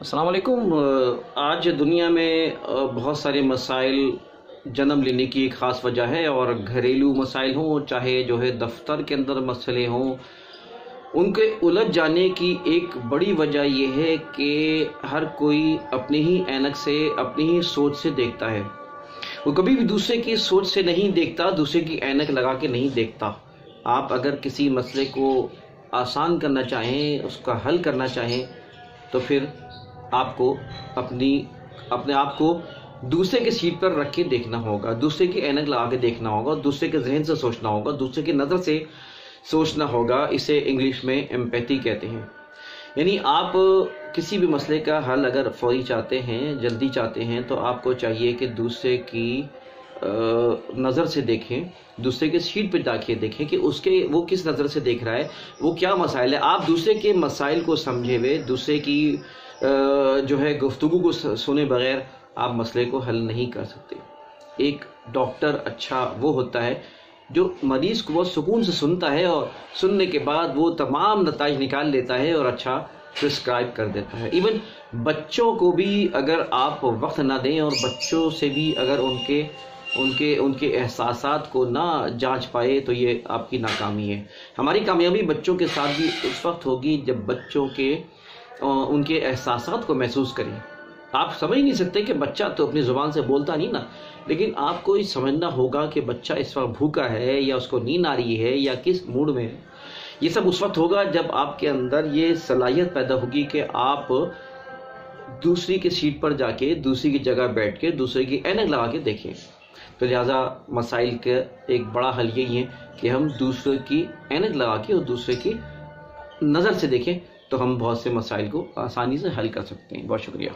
असलकुम आज दुनिया में बहुत सारे मसाइल जन्म लेने की एक ख़ास वजह है और घरेलू मसाइल हों, चाहे जो है दफ्तर के अंदर मसले हों, उनके उलझ जाने की एक बड़ी वजह यह है कि हर कोई अपनी ही ऐनक से, अपनी ही सोच से देखता है। वो कभी भी दूसरे की सोच से नहीं देखता, दूसरे की ऐनक लगा के नहीं देखता। आप अगर किसी मसले को आसान करना चाहें, उसका हल करना चाहें तो फिर आपको अपनी, अपने आप को दूसरे के सीट पर रख के देखना होगा, दूसरे की ऐनक लगा के देखना होगा दूसरे के जहन से सोचना होगा, दूसरे की नज़र से सोचना होगा, इसे इंग्लिश में एम्पैथी कहते हैं। यानी आप किसी भी मसले का हल अगर फौरी चाहते हैं, जल्दी चाहते हैं तो आपको चाहिए कि दूसरे की नज़र से देखें, दूसरे के सीट पर जाके देखें कि उसके, वो किस नज़र से देख रहा है, वो क्या मसाइल है। आप दूसरे के मसाइल को समझे हुए, दूसरे की जो है गुफ्तु को सुने बगैर आप मसले को हल नहीं कर सकते। एक डॉक्टर अच्छा वो होता है जो मरीज़ को बहुत सुकून से सुनता है और सुनने के बाद वो तमाम नतज निकाल लेता है और अच्छा प्रिस्क्राइब कर देता है। इवन बच्चों को भी अगर आप वक्त ना दें और बच्चों से भी अगर उनके उनके उनके एहसास को ना जाँच पाए तो ये आपकी नाकामी है। हमारी कामयाबी बच्चों के साथ भी उस वक्त होगी जब बच्चों के उनके एहसास को महसूस करें। आप समझ नहीं सकते कि बच्चा तो अपनी ज़ुबान से बोलता नहीं ना, लेकिन आपको ये समझना होगा कि बच्चा इस वक्त भूखा है या उसको नींद आ रही है या किस मूड में है। ये सब उस वक्त होगा जब आपके अंदर ये सलाहियत पैदा होगी कि आप दूसरी की सीट पर जाके, दूसरी की जगह बैठ के, दूसरे की एनक लगा के देखें। तो लिहाजा मसाइल का एक बड़ा हल यही है कि हम दूसरे की एनक लगा के और दूसरे की नज़र से देखें। तो हम बहुत से मसाइल को आसानी से हल कर सकते हैं। बहुत शुक्रिया।